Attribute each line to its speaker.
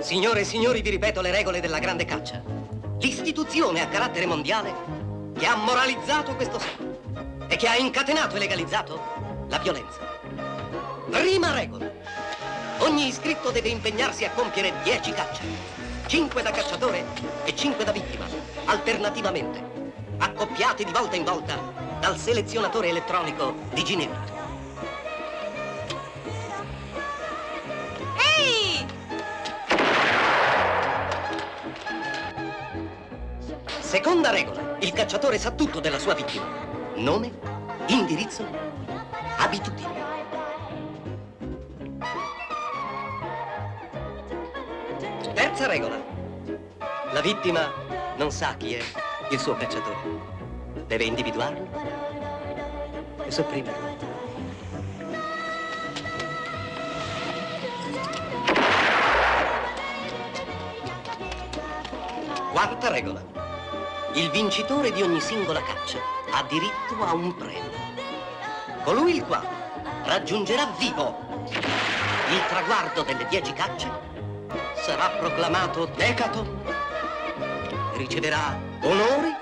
Speaker 1: Signore e signori, vi ripeto le regole della grande caccia. L'istituzione a carattere mondiale che ha moralizzato questo secolo e che ha incatenato e legalizzato la violenza. Prima regola. Ogni iscritto deve impegnarsi a compiere 10 cacce. 5 da cacciatore e 5 da vittima, alternativamente, accoppiati di volta in volta dal selezionatore elettronico di Ginevra. Seconda regola. Il cacciatore sa tutto della sua vittima. Nome, indirizzo, abitudini. Terza regola. La vittima non sa chi è il suo cacciatore. Deve individuarlo e sopprimerlo. Quarta regola. Il vincitore di ogni singola caccia ha diritto a un premio. Colui il quale raggiungerà vivo il traguardo delle dieci cacce sarà proclamato decato, riceverà onori